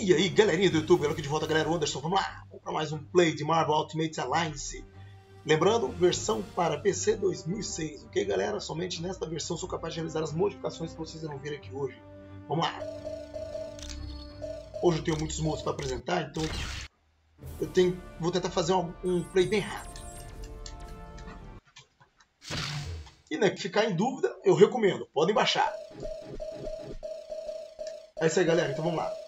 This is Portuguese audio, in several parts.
E aí, galerinha do YouTube, aqui de volta, galera, o Anderson, vamos lá, vamos para mais um play de Marvel Ultimate Alliance. Lembrando, versão para PC 2006, ok, galera? Somente nesta versão sou capaz de realizar as modificações que vocês vão ver aqui hoje. Vamos lá. Hoje eu tenho muitos modos para apresentar, então eu tenho, vou tentar fazer um, um play bem rápido. E né, ficar em dúvida, eu recomendo, podem baixar. É isso aí, galera, então vamos lá.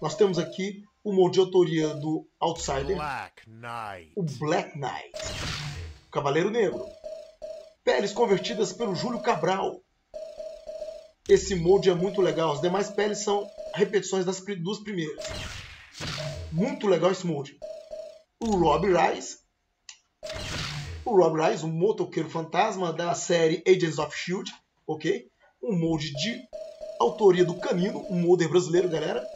Nós temos aqui o molde de autoria do Outsider, Black o Black Knight, o Cavaleiro Negro. Peles convertidas pelo Júlio Cabral. Esse molde é muito legal, as demais peles são repetições das duas primeiras. Muito legal esse molde. O Rob Rice. O Rob Rice, um motoqueiro fantasma da série Agents of S.H.I.E.L.D., ok? Um molde de autoria do Canino, um molder brasileiro, galera.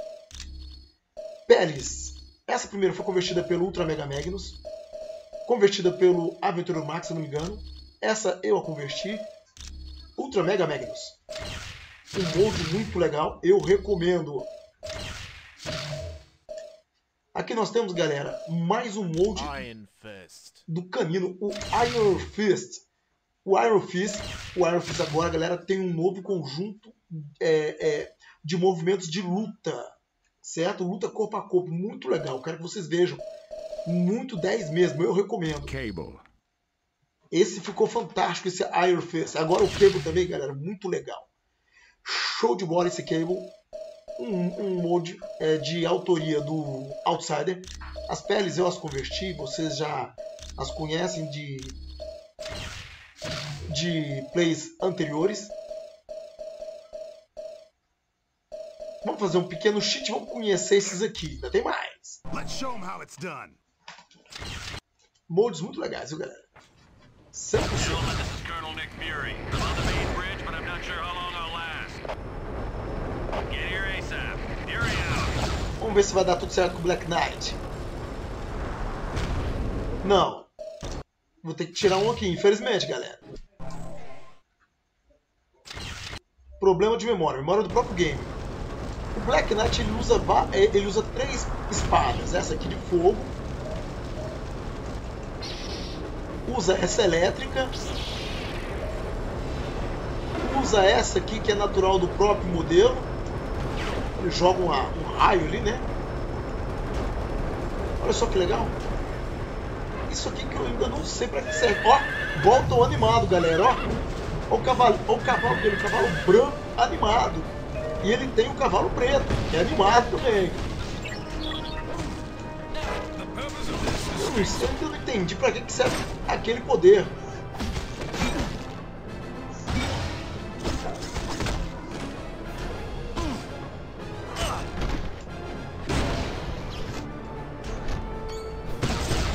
Peles. Essa primeira foi convertida pelo Ultra Mega Magnus. Convertida pelo Aventura Max, se não me engano. Essa eu a converti. Ultra Mega Magnus. Um molde muito legal. Eu recomendo. Aqui nós temos, galera, mais um molde Iron Fist. do canino, o Iron Fist. O Iron Fist, o Iron Fist agora, galera, tem um novo conjunto é, é, de movimentos de luta, certo? Luta corpo a corpo, muito legal. Quero que vocês vejam. Muito 10 mesmo, eu recomendo. Cable. Esse ficou fantástico, esse Iron Fist. Agora o Cable também, galera, muito legal. Show de bola esse Cable. Um, um molde é, de autoria do Outsider. As peles eu as converti, vocês já as conhecem de, de plays anteriores. Vamos fazer um pequeno cheat, vamos conhecer esses aqui. Ainda tem mais. Let's show him how it's done. Moldes muito legais, viu, galera? 100%. Gentlemen, this is Colonel Nick Fury. I'm on the main bridge, but I'm not sure how long I'll last. Get here ASAP. Fury out. Vamos ver se vai dar tudo certo com o Black Knight. Não. Vou ter que tirar um aqui, infelizmente, galera. Problema de memória, memória do próprio game. O Black Knight ele usa, eh, ele usa três espadas. Essa aqui de fogo. Usa essa elétrica. Usa essa aqui que é natural do próprio modelo. Ele joga uma- um raio ali, né? Olha só que legal. Isso aqui que eu ainda não sei pra que serve. Ó, Bolton animado, galera, ó. Ó o cavalo, ó o cavalo dele, o cavalo branco animado. E ele tem o cavalo preto, que é animado também. Eu não entendi pra que serve aquele poder.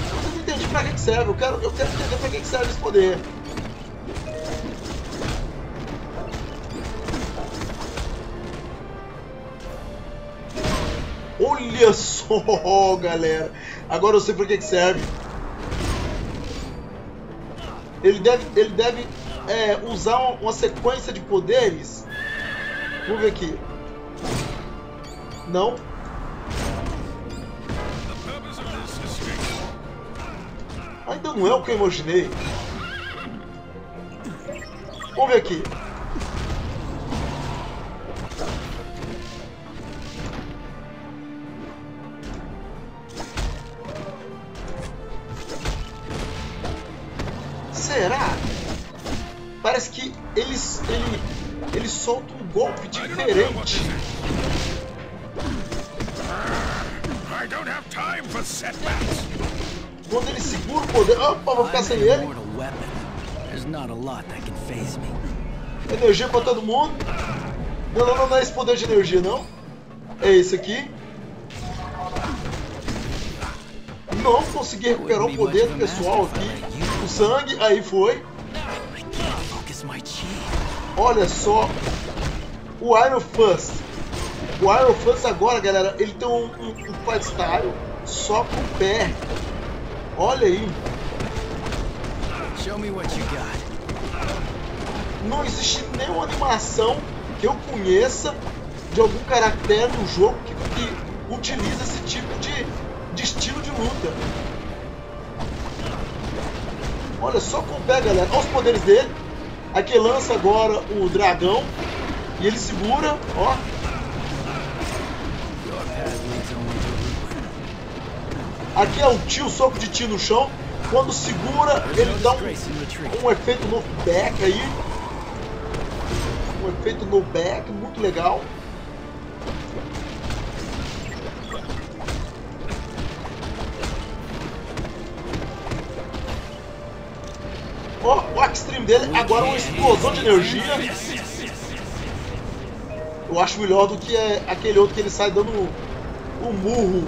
Eu não entendi pra que serve. Eu quero, eu quero entender pra que serve esse poder. Olha só, galera. Agora eu sei pra que que serve. Ele deve, ele deve é, usar uma, uma sequência de poderes. Vamos ver aqui. Não. Ainda não é o que eu imaginei. Vamos ver aqui. Será? Parece que eles, ele, ele solta um golpe diferente. Quando ele segura o poder. Opa, vou ficar sem ele. immortal weapon. There's not a lot that can phase me. Energia pra todo mundo. Não, não, não, não é esse poder de energia, não. É esse aqui. Não consegui recuperar o poder do pessoal aqui. O sangue, aí foi. Olha só. O Iron Fist. O Iron Fist agora, galera, ele tem um, um, um fight style só com o pé. Olha aí. Show me what you got. Não existe nenhuma animação que eu conheça de algum caractere no jogo que, que utiliza esse tipo de, de estilo de luta. Olha só como pega, galera. Olha os poderes dele. Aqui lança agora o dragão. E ele segura, ó. Aqui é o tio, soco de tio no chão. Quando segura, ele dá um, um efeito no back aí. Um efeito no back, muito legal. Ó, o extreme dele agora uma explosão de energia. Eu acho melhor do que é aquele outro que ele sai dando um murro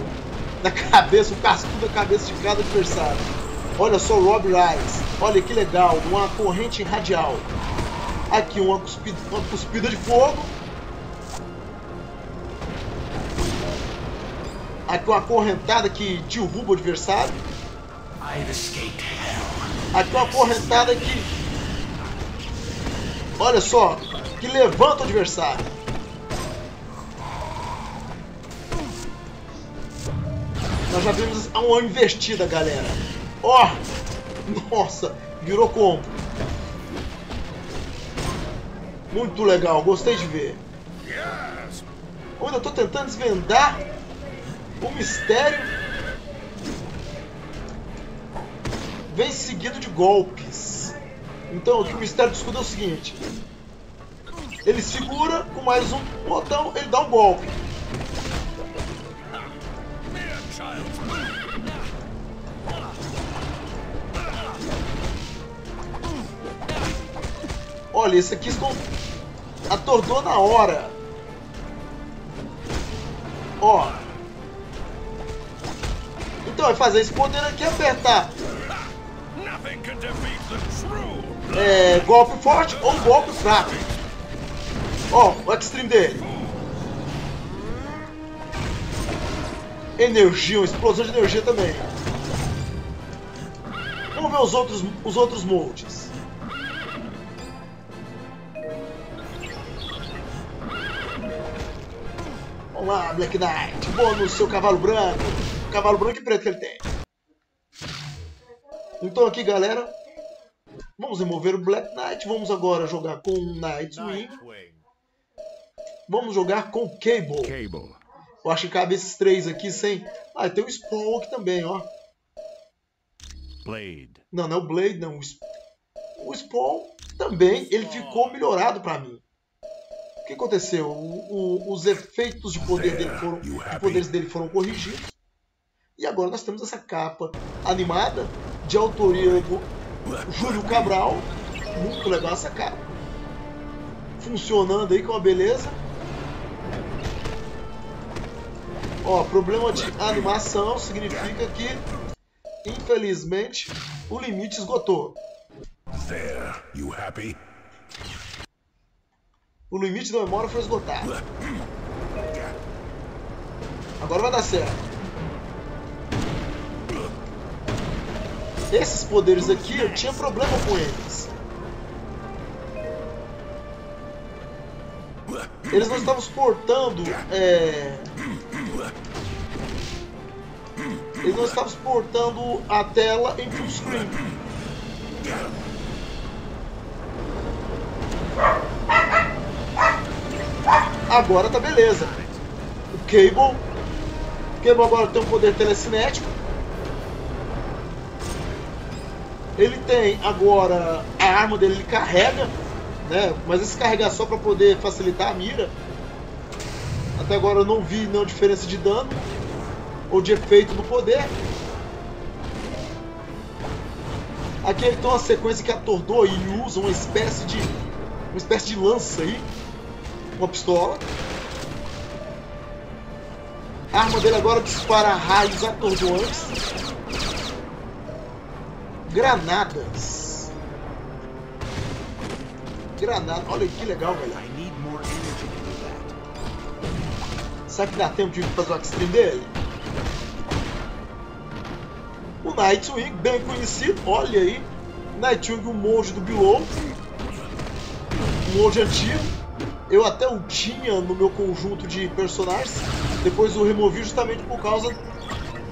na cabeça, o cascudo da cabeça de cada adversário. Olha só o Rob Rice. Olha que legal, uma corrente radial. Aqui uma cuspida, uma cuspida de fogo. Aqui uma correntada que derruba o adversário. I've escaped hell. Aqui uma correntada que. Olha só, que levanta o adversário. Nós já vimos uma investida, galera. Ó! nossa, virou combo. Muito legal, gostei de ver. Eu ainda tô tentando desvendar o mistério. Vem seguido de golpes. Então aqui o mistério do escudo é o seguinte. Ele segura com mais um botão, ele dá um golpe. Olha, esse aqui estão... atordoou na hora. Ó. Então vai fazer esse poder aqui apertar é, golpe forte ou golpe fraco. Ó, o extreme dele. Energia, uma explosão de energia também. Vamos ver os outros, os outros moldes. Vamos lá, Black Knight. No seu cavalo branco. Cavalo branco e preto que ele tem. Então aqui, galera, Vamos remover o Black Knight. Vamos agora jogar com o Nightwing. Vamos jogar com o Cable. Cable. Eu acho que cabe esses três aqui sem. Ah, tem o Spawn aqui também, ó. Blade. Não, não é o Blade, não. O Sp- O Spawn também, ele ficou melhorado pra mim. O que aconteceu? O- o- os efeitos de poder dele foram, de poderes dele foram corrigidos. E agora nós temos essa capa animada de autoria do Júlio Cabral. Muito legal essa capa. Funcionando aí com uma beleza. Ó, problema de animação significa que, infelizmente, o limite esgotou. There. You happy? O limite da memória foi esgotado. Agora vai dar certo. Esses poderes aqui, eu tinha problema com eles. Eles não estavam suportando. É... Eles não estavam suportando a tela em full screen. Agora tá beleza. O Cable. O Cable agora tem um poder telecinético. Ele tem agora a arma dele, ele carrega, né? Mas esse carregar só para poder facilitar a mira. Até agora eu não vi nenhuma diferença de dano ou de efeito do poder. Aqui ele tem uma sequência que atordoa e usa uma espécie de uma espécie de lança aí, uma pistola. A arma dele agora dispara raios atordoantes. Granadas. Granada. Olha que legal, velho. I need more energy to do that. Será que dá tempo de fazer o extreme dele? O Nightwing, bem conhecido, olha aí. Nightwing, o monge do Below. Um monge antigo. Eu até o tinha no meu conjunto de personagens. Depois eu removi justamente por causa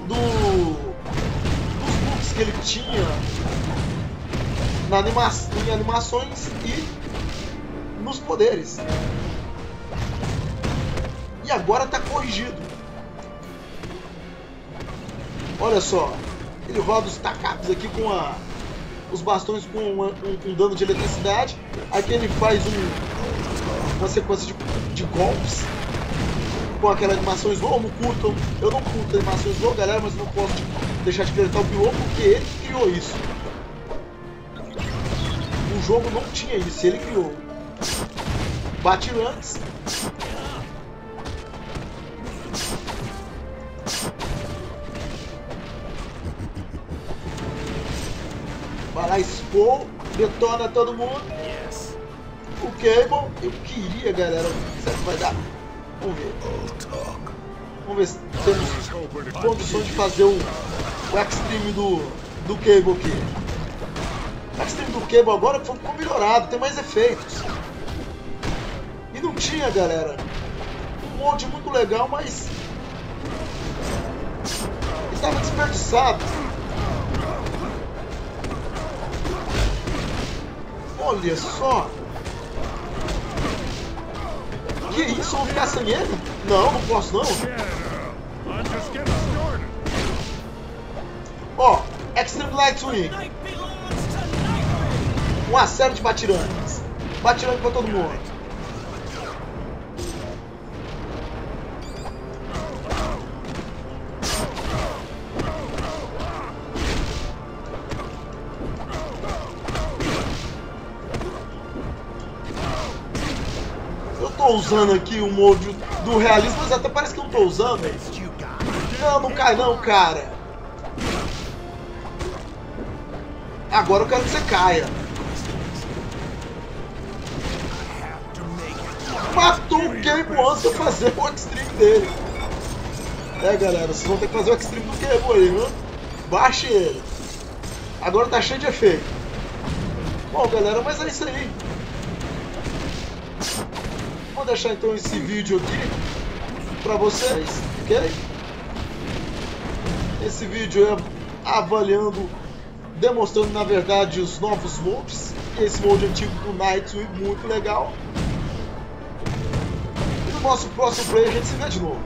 do que ele tinha na anima em animações e nos poderes. E agora está corrigido. Olha só, ele roda os tacaps aqui com a, os bastões com uma- um, um dano de eletricidade. Aqui ele faz um, uma sequência de, de golpes com aquela animação slow. Não curto, eu não curto animação slow, galera, mas não posso deixar de acreditar o Pilô porque ele criou isso. O jogo não tinha isso, ele criou. Bate antes. Vai lá, expor, detona todo mundo. O Cable, eu queria, galera. Será que vai dar? Vamos ver. Vamos ver se temos condições de fazer o, o Extreme do, do Cable aqui. O Extreme do Cable agora ficou melhorado, tem mais efeitos. E não tinha, galera. Um molde muito legal, mas. Estava desperdiçado. Olha só. Que isso? Vou ficar sem ele? Não, não posso não. Ó, Extreme Light Swing. Night belongs to Nightwing! Uma série de batirangues. Batirangue pra todo mundo. Tô usando aqui o molde do realismo, mas até parece que eu não tô usando. Não, não cai não, cara. Agora eu quero que você caia. Matou o de eu fazer o extreme dele. É, galera, vocês vão ter que fazer o extreme do Cable aí, viu? Baixe ele. Agora tá cheio de efeito. Bom, galera, mas é isso aí. Vou deixar então esse vídeo aqui pra vocês, ok? Esse vídeo é avaliando, demonstrando na verdade os novos moldes. Esse molde antigo do Nightwing, muito legal. E no nosso próximo play a gente se vê de novo.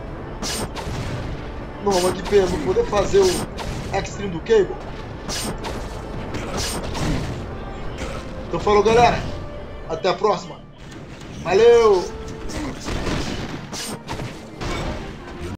Não, mas que pena poder fazer o Extreme do Cable. Então falou galera, até a próxima. Valeu!